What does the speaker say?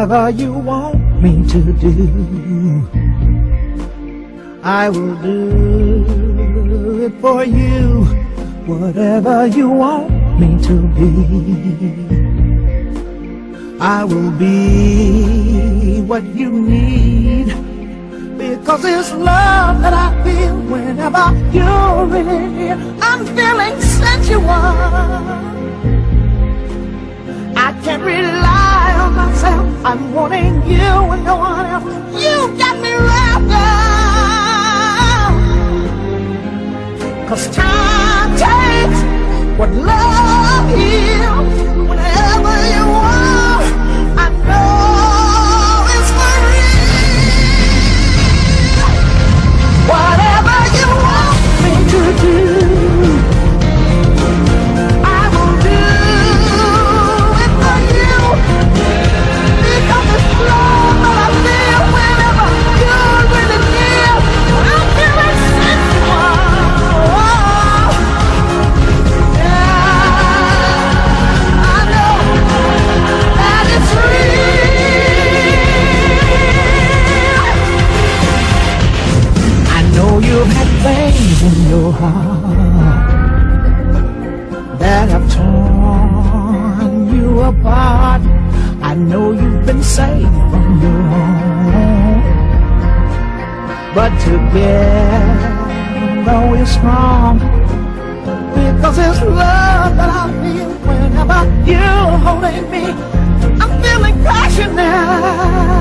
Whatever you want me to do, I will do it for you. Whatever you want me to be, I will be what you need. Because it's love that I feel whenever you're in here. I'm feeling sensual. That have torn you apart. I know you've been saved from your home, but together we're strong because it's love that I feel whenever you're holding me. I'm feeling passion now.